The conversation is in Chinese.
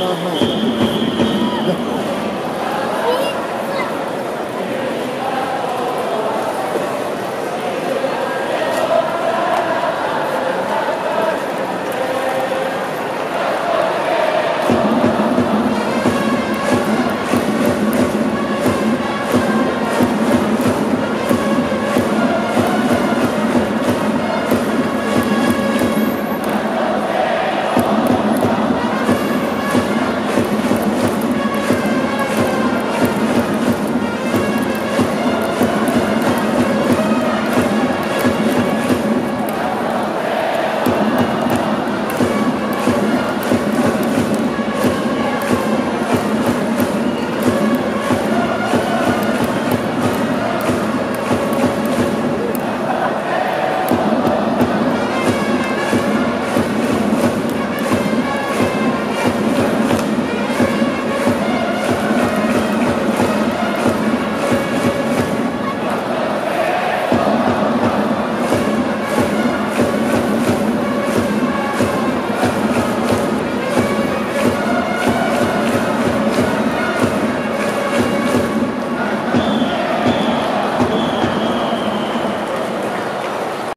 ก็